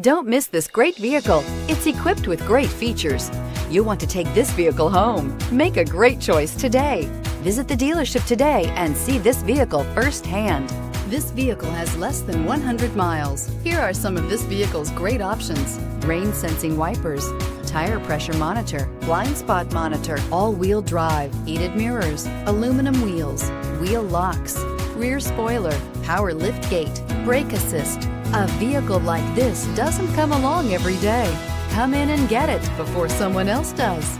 Don't miss this great vehicle. It's equipped with great features. You want to take this vehicle home. Make a great choice today. Visit the dealership today and see this vehicle firsthand. This vehicle has less than 100 miles. Here are some of this vehicle's great options. Rain sensing wipers, tire pressure monitor, blind spot monitor, all-wheel drive, heated mirrors, aluminum wheels, wheel locks, rear spoiler, power lift gate, brake assist, a vehicle like this doesn't come along every day. Come in and get it before someone else does.